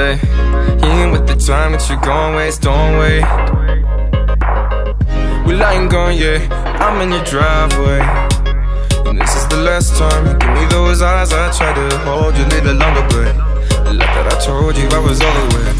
ain't with the time that you're gon' waste, don't wait. Well, I ain't gone yet, I'm in your driveway. And this is the last time you give me those eyes I tried to hold you a little longer, but Like that I told you I was all the way